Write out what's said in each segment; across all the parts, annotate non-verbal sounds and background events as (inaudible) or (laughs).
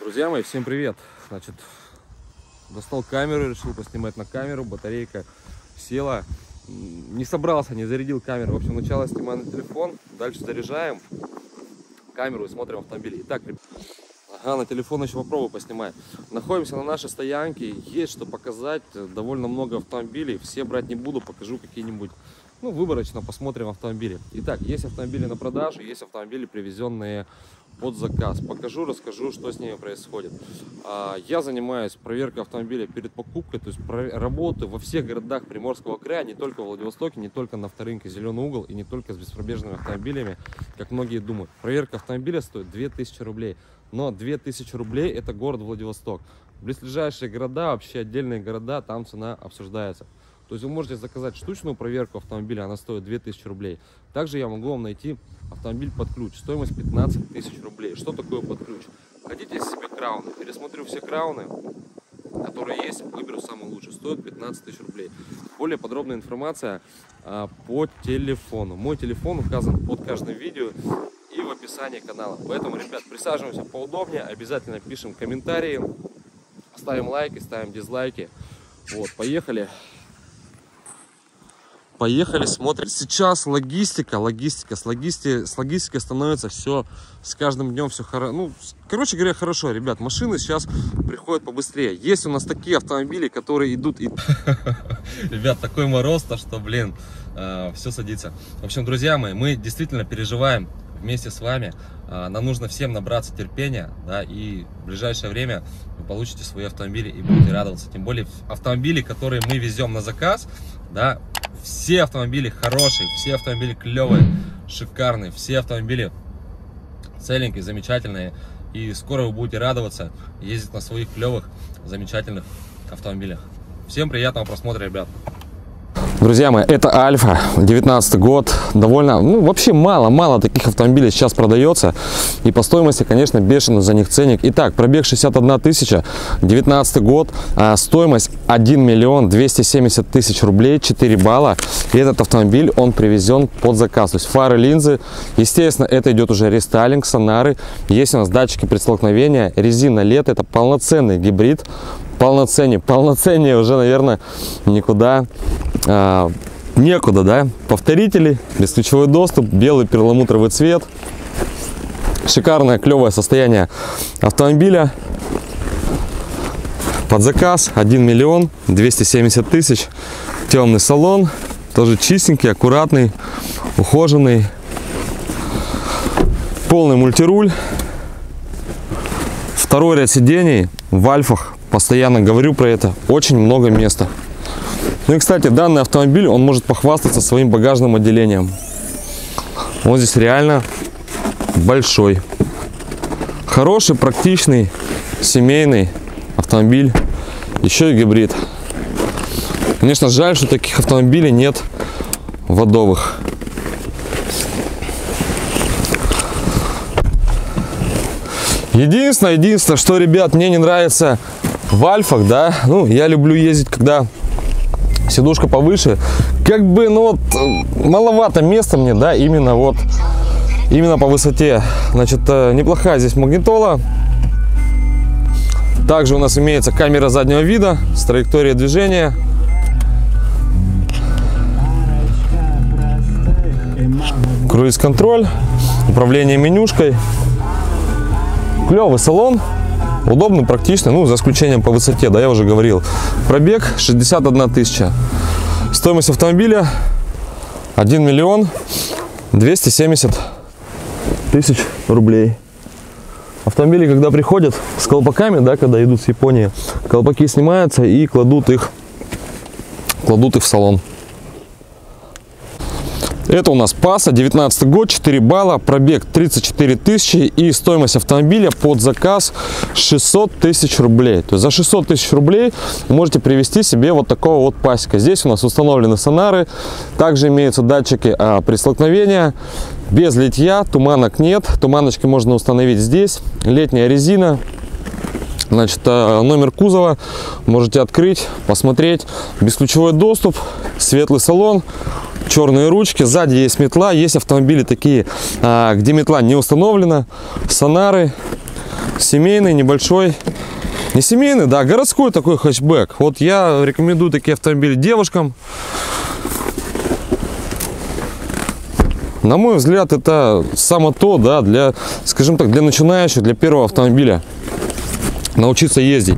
Друзья мои, всем привет! Значит, достал камеру, решил поснимать на камеру, батарейка села. Не собрался, не зарядил камеру. В общем, начало снимать на телефон, дальше заряжаем камеру и смотрим автомобиль. Итак, ага, на телефон еще попробую поснимать. Находимся на нашей стоянке, есть что показать, довольно много автомобилей. Все брать не буду, покажу какие-нибудь ну, выборочно посмотрим автомобили. Итак, есть автомобили на продажу, есть автомобили, привезенные под заказ. Покажу, расскажу, что с ними происходит. А, я занимаюсь проверкой автомобиля перед покупкой, то есть работаю во всех городах Приморского края, не только в Владивостоке, не только на вторынке Зеленый угол и не только с беспробежными автомобилями, как многие думают. Проверка автомобиля стоит 2000 рублей, но 2000 рублей это город Владивосток. Близлежащие города, вообще отдельные города, там цена обсуждается. То есть вы можете заказать штучную проверку автомобиля, она стоит 2000 рублей. Также я могу вам найти автомобиль под ключ, стоимость 15 тысяч рублей. Что такое под ключ? Хотите себе крауны? Пересмотрю все крауны, которые есть, выберу самый лучший. Стоит 15 тысяч рублей. Более подробная информация а, по телефону. Мой телефон указан под каждым видео и в описании канала. Поэтому, ребят, присаживаемся поудобнее, обязательно пишем комментарии, ставим лайки, ставим дизлайки. Вот, поехали. Поехали, смотрим. Сейчас логистика, логистика, с, логисти, с логистикой становится все с каждым днем все хорошо. Ну, короче говоря, хорошо, ребят, машины сейчас приходят побыстрее. Есть у нас такие автомобили, которые идут и... (laughs) Ребят, такой мороз, то что, блин, э, все садится. В общем, друзья мои, мы действительно переживаем вместе с вами. Э, нам нужно всем набраться терпения, да, и в ближайшее время вы получите свои автомобили и будете радоваться. Тем более автомобили, которые мы везем на заказ, да, все автомобили хорошие, все автомобили клевые, шикарные, все автомобили целенькие, замечательные. И скоро вы будете радоваться ездить на своих клевых, замечательных автомобилях. Всем приятного просмотра, ребят! Друзья мои, это Альфа, 19 год, довольно, ну вообще мало-мало таких автомобилей сейчас продается, и по стоимости, конечно, бешеный за них ценник. Итак, пробег 61 тысяча, 19 год, а стоимость 1 миллион 270 тысяч рублей, 4 балла, и этот автомобиль, он привезен под заказ, то есть фары, линзы, естественно, это идет уже рестайлинг, сонары, есть у нас датчики предстолкновения, резина лет, это полноценный гибрид, полноценнее. Полноценнее уже, наверное, никуда а, некуда, да. Повторители, бесключевой доступ, белый перламутровый цвет. Шикарное, клевое состояние автомобиля. Под заказ 1 миллион 270 тысяч. Темный салон, тоже чистенький, аккуратный, ухоженный. Полный мультируль. Второй ряд сидений в альфах Постоянно говорю про это. Очень много места. Ну и, кстати, данный автомобиль, он может похвастаться своим багажным отделением. Он здесь реально большой. Хороший, практичный, семейный автомобиль. Еще и гибрид. Конечно, жаль, что таких автомобилей нет водовых. Единственное, единственное, что, ребят, мне не нравится в альфах, да, ну, я люблю ездить, когда сидушка повыше, как бы, ну, вот, маловато места мне, да, именно вот, именно по высоте. Значит, э, неплохая здесь магнитола. Также у нас имеется камера заднего вида с траекторией движения. Круиз-контроль, управление менюшкой. Клевый салон. Удобно, практично, ну, за исключением по высоте, да, я уже говорил. Пробег 61 тысяча. Стоимость автомобиля 1 миллион 270 тысяч рублей. Автомобили, когда приходят с колпаками, да, когда идут с Японии, колпаки снимаются и кладут их, кладут их в салон. Это у нас Паса, 19 год, 4 балла, пробег 34 тысячи и стоимость автомобиля под заказ 600 тысяч рублей. То есть за 600 тысяч рублей можете привезти себе вот такого вот пасека. Здесь у нас установлены сонары, также имеются датчики а, при столкновении, без литья, туманок нет, туманочки можно установить здесь, летняя резина, Значит, а, номер кузова можете открыть, посмотреть. Бесключевой доступ, светлый салон, черные ручки. Сзади есть метла. Есть автомобили такие, а, где метла не установлена. Сонары. семейный, небольшой. Не семейный, да, городской такой хэтчбэк. Вот я рекомендую такие автомобили девушкам. На мой взгляд, это само то, да, для, скажем так, для начинающих, для первого автомобиля научиться ездить.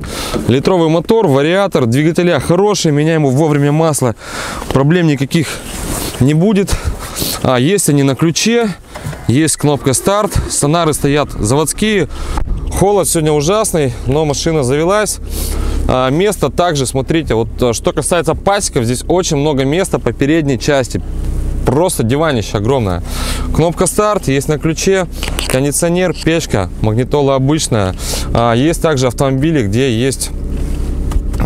Литровый мотор, вариатор, двигателя хорошие, меняем его вовремя масло, проблем никаких не будет. А, есть они на ключе, есть кнопка старт, сонары стоят заводские. Холод сегодня ужасный, но машина завелась. А, место также, смотрите, вот а, что касается пасеков, здесь очень много места по передней части. Просто диванище огромное. Кнопка старт есть на ключе, кондиционер, печка, магнитола обычная. А, есть также автомобили, где есть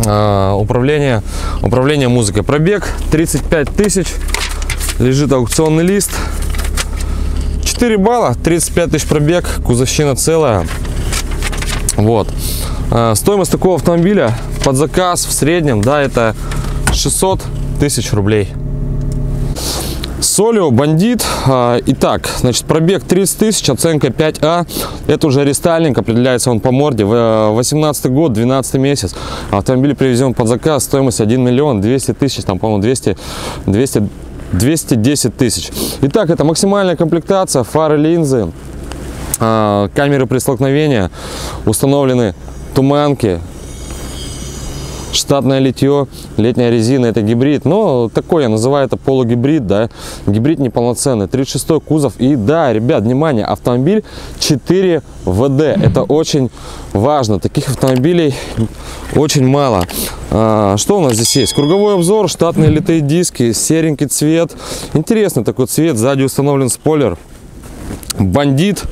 а, управление, управление музыкой. Пробег 35 тысяч. Лежит аукционный лист. 4 балла, 35 тысяч пробег, кузовщина целая. Вот. А, стоимость такого автомобиля под заказ в среднем, да, это 600 тысяч рублей. Солио, бандит. А, итак, значит, пробег 30 тысяч, оценка 5А. Это уже рестайлинг, определяется он по морде. 18 год, 12 месяц. Автомобиль привезен под заказ, стоимость 1 миллион 200 тысяч, там, по-моему, 200, 200, 210 тысяч. Итак, это максимальная комплектация, фары, линзы, а, камеры при столкновении, установлены туманки, штатное литье, летняя резина, это гибрид. Но такой я называю это полугибрид, да, гибрид неполноценный. 36 кузов. И да, ребят, внимание, автомобиль 4 ВД. Это очень важно. Таких автомобилей очень мало. А, что у нас здесь есть? Круговой обзор, штатные литые диски, серенький цвет. Интересный такой цвет. Сзади установлен спойлер. Бандит.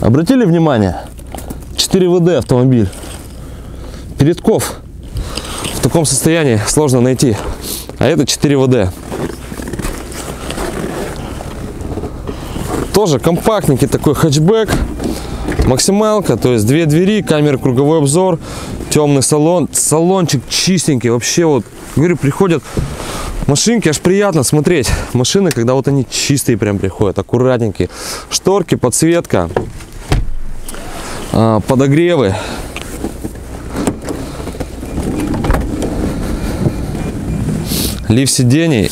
Обратили внимание? 4 ВД автомобиль. Передков в таком состоянии сложно найти. А это 4 ВД. Тоже компактненький такой хэтчбэк. Максималка, то есть две двери, камера круговой обзор, темный салон. Салончик чистенький. Вообще вот, говорю, приходят машинки, аж приятно смотреть. Машины, когда вот они чистые прям приходят, аккуратненькие. Шторки, подсветка, а, подогревы. Лифт сидений,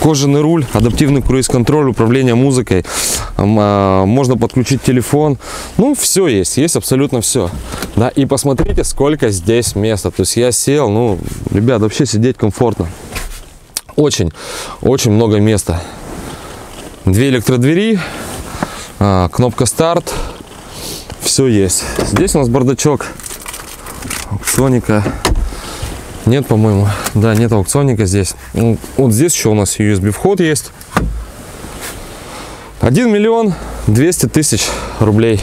кожаный руль, адаптивный круиз-контроль, управление музыкой, а, можно подключить телефон. Ну, все есть, есть абсолютно все. Да, и посмотрите, сколько здесь места. То есть я сел, ну, ребят, вообще сидеть комфортно. Очень, очень много места. Две электродвери, а, кнопка старт, все есть. Здесь у нас бардачок, Соника нет, по-моему. Да, нет аукционника здесь. Вот здесь еще у нас USB вход есть. 1 миллион 200 тысяч рублей.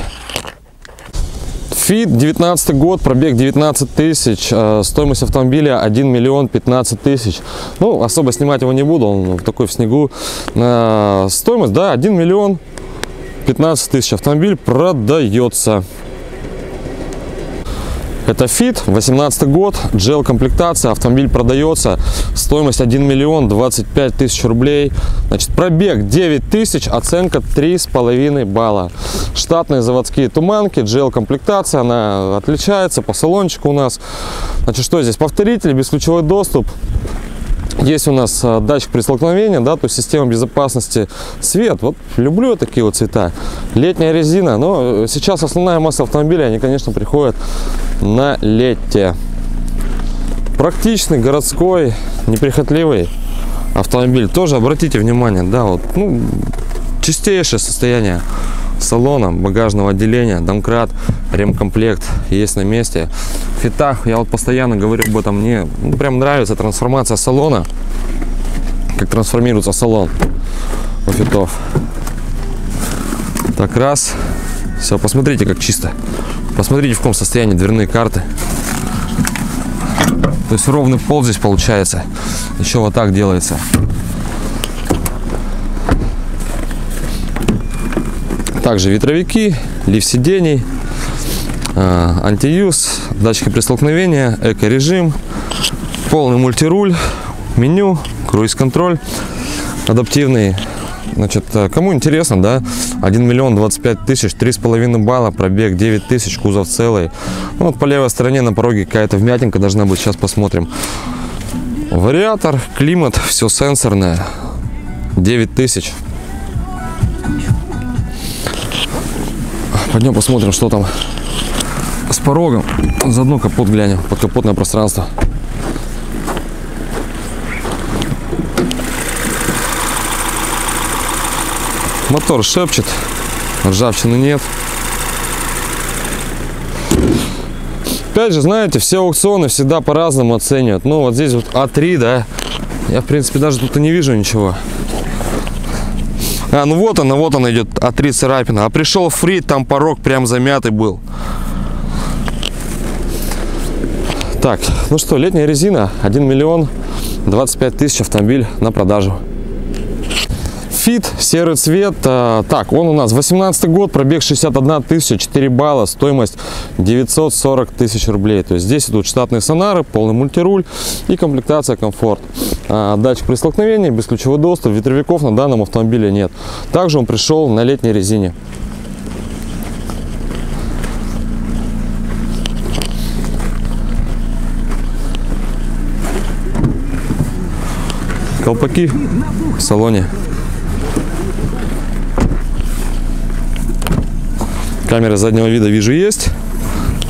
Фит 19 год, пробег 19 тысяч, э, стоимость автомобиля 1 миллион 15 тысяч. Ну, особо снимать его не буду, он такой в снегу. Э, стоимость, да, 1 миллион 15 тысяч. Автомобиль продается. Это Fit, 18 год, джел комплектация, автомобиль продается, стоимость 1 миллион 25 тысяч рублей. Значит, пробег 9 тысяч, оценка 3,5 балла. Штатные заводские туманки, джел комплектация, она отличается по салончику у нас. Значит, что здесь? Повторитель, бесключевой доступ, есть у нас а, датчик при столкновении, да, то есть система безопасности, свет. Вот люблю такие вот цвета. Летняя резина, но сейчас основная масса автомобилей, они, конечно, приходят на лете. Практичный, городской, неприхотливый автомобиль. Тоже обратите внимание, да, вот, ну, чистейшее состояние салона, багажного отделения, домкрат, ремкомплект есть на месте. Фитах, я вот постоянно говорю об этом, мне ну, прям нравится трансформация салона, как трансформируется салон у фитов. Так, раз. Все, посмотрите, как чисто. Посмотрите, в каком состоянии дверные карты. То есть ровный пол здесь получается. Еще вот так делается. Также ветровики, лифт сидений, а, антиюз, датчики при столкновении, эко-режим, полный мультируль, меню, круиз-контроль, адаптивный. Значит, э, кому интересно, да, 1 миллион 25 тысяч, 3,5 балла, пробег 9 тысяч, кузов целый. Ну, вот по левой стороне на пороге какая-то вмятинка должна быть, сейчас посмотрим. Вариатор, климат, все сенсорное, 9 тысяч. Пойдем посмотрим, что там с порогом. Заодно капот глянем, подкапотное пространство. Мотор шепчет, ржавчины нет. Опять же, знаете, все аукционы всегда по-разному оценивают. Ну, вот здесь вот А3, да. Я, в принципе, даже тут и не вижу ничего. А, ну вот она, вот она идет, А3 царапина. А пришел фри, там порог прям замятый был. Так, ну что, летняя резина, 1 миллион 25 тысяч автомобиль на продажу. Фит, серый цвет. А, так, он у нас 18 год, пробег 61 тысяча, 4 балла, стоимость 940 тысяч рублей. То есть здесь идут штатные сонары, полный мультируль и комплектация комфорт. А, датчик при столкновении, бесключевой доступ, ветровиков на данном автомобиле нет. Также он пришел на летней резине. Колпаки в салоне. Камера заднего вида вижу есть.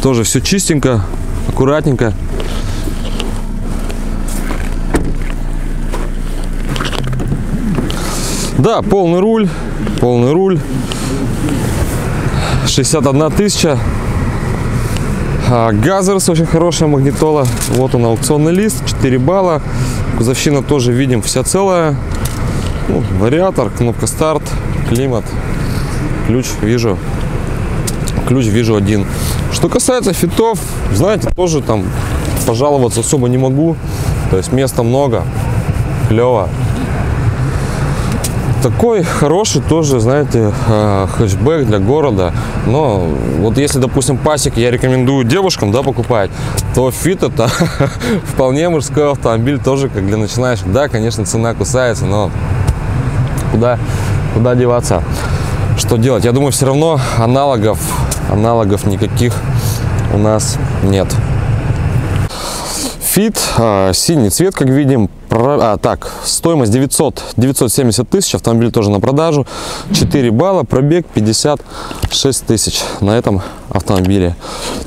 Тоже все чистенько, аккуратненько. Да, полный руль, полный руль. 61 тысяча. А, Gathers очень хорошая магнитола. Вот он аукционный лист, 4 балла. Кузовщина тоже видим вся целая. Ну, вариатор, кнопка старт, климат, ключ вижу. Ключ вижу один. Что касается фитов, знаете, тоже там пожаловаться особо не могу. То есть места много, клево. Такой хороший тоже, знаете, э, хэтчбэк для города. Но вот если, допустим, пасек я рекомендую девушкам, да, покупать, то Fit это (laughs) вполне мужской автомобиль тоже, как для начинающих. Да, конечно, цена кусается, но куда, куда деваться? Что делать? Я думаю, все равно аналогов, аналогов никаких у нас нет. Fit, а, синий цвет, как видим. А, так, стоимость 900, 970 тысяч, автомобиль тоже на продажу. 4 балла, пробег 56 тысяч на этом автомобиле.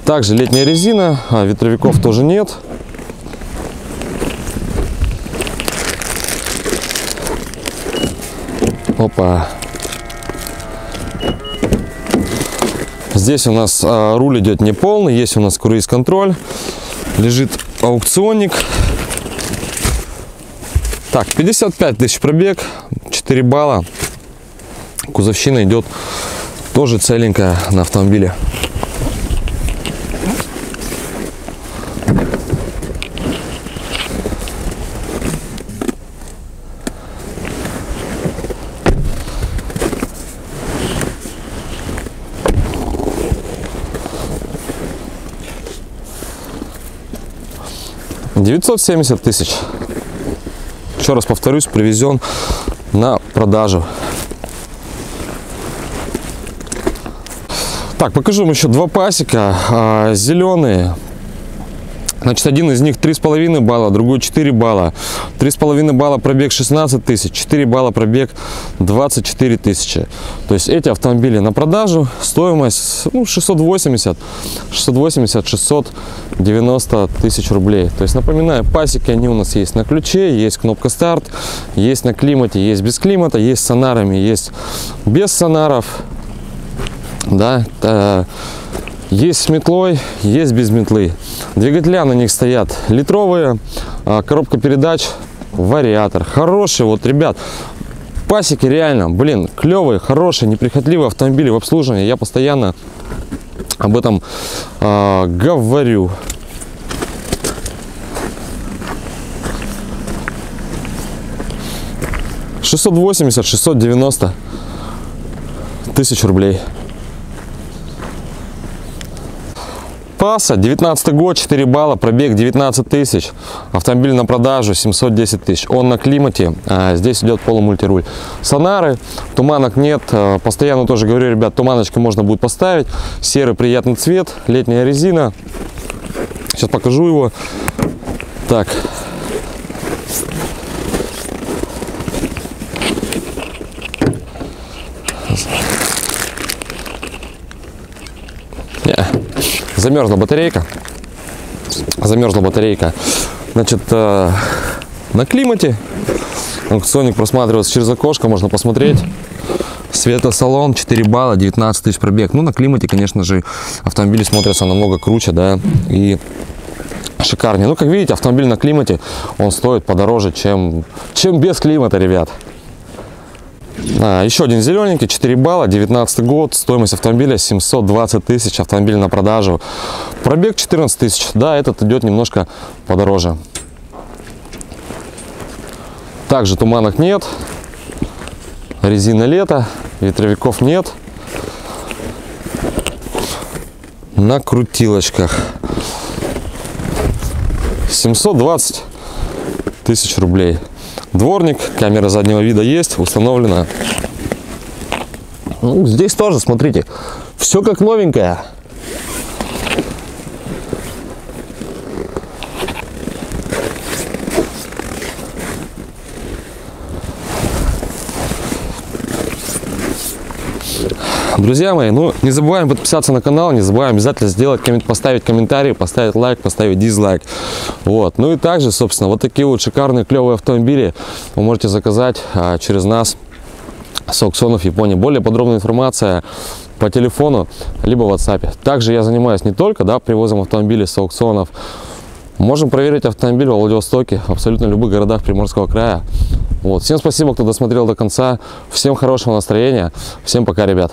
Также летняя резина, а, ветровиков тоже нет. Опа. Здесь у нас а, руль идет не полный, есть у нас круиз-контроль. Лежит аукционник. Так, 55 тысяч пробег, 4 балла. Кузовщина идет тоже целенькая на автомобиле. Девятьсот семьдесят тысяч еще раз повторюсь, привезен на продажу. Так, покажу вам еще два пасека. А, зеленые. Значит, один из них 3,5 балла, другой 4 балла. 3,5 балла пробег 16 тысяч, 4 балла пробег 24 тысячи. То есть эти автомобили на продажу, стоимость ну, 680, 680, 690 тысяч рублей. То есть напоминаю, пасеки они у нас есть на ключе, есть кнопка старт, есть на климате, есть без климата, есть с сонарами, есть без сонаров. Да, есть с метлой, есть без метлы. Двигателя на них стоят литровые, а, коробка передач, вариатор. Хороший, вот, ребят, пасеки реально, блин, клевые, хорошие, неприхотливые автомобили в обслуживании. Я постоянно об этом э, говорю. Шестьсот восемьдесят, шестьсот девяносто тысяч рублей. Попался. 19 год, 4 балла, пробег 19 тысяч. Автомобиль на продажу 710 тысяч. Он на климате. А, здесь идет полумультируль. Сонары, туманок нет. А, постоянно тоже говорю, ребят, туманочки можно будет поставить. Серый приятный цвет, летняя резина. Сейчас покажу его. Так. Замерзла батарейка. Замерзла батарейка. Значит, э, на климате. Аукционник просматривается через окошко, можно посмотреть. Светосалон, 4 балла, 19 тысяч пробег. Ну, на климате, конечно же, автомобили смотрятся намного круче, да, и шикарнее. Ну, как видите, автомобиль на климате, он стоит подороже, чем, чем без климата, ребят. А, еще один зелененький, 4 балла, 19 год, стоимость автомобиля 720 тысяч, автомобиль на продажу. Пробег 14 тысяч, да, этот идет немножко подороже. Также туманок нет, резина лето, ветровиков нет. На крутилочках 720 тысяч рублей. Дворник, камера заднего вида есть, установлена. Ну, здесь тоже, смотрите, все как новенькое. Друзья мои, ну не забываем подписаться на канал, не забываем обязательно сделать коммент, поставить комментарий, поставить лайк, поставить дизлайк. Вот. Ну и также, собственно, вот такие вот шикарные клевые автомобили вы можете заказать а, через нас с аукционов Японии. Более подробная информация по телефону, либо в WhatsApp. Также я занимаюсь не только да, привозом автомобилей с аукционов. Можем проверить автомобиль во Владивостоке, абсолютно любых городах Приморского края. Вот. Всем спасибо, кто досмотрел до конца. Всем хорошего настроения. Всем пока, ребят.